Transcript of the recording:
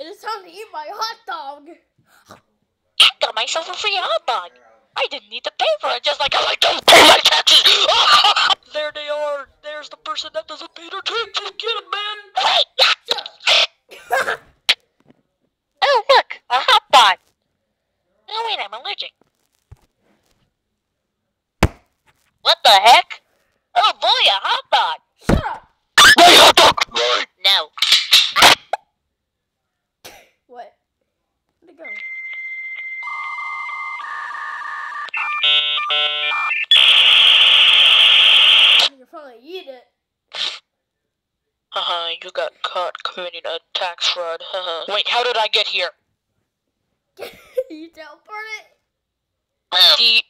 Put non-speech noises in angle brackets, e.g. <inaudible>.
It is time to eat my hot dog. I got myself a free hot dog. I didn't need to pay for it, just like I like to pay my taxes. there they are. There's the person that doesn't pay their taxes. Get him, man. <laughs> oh, look, a hot dog. Oh, wait, I'm allergic. What the heck? Oh boy, a hot dog. Shut up. My hot dog. No. What? Where'd go? You're probably eat it. Haha, you got caught committing a tax fraud. Haha. Wait, how did I get here? <laughs> you teleport it. The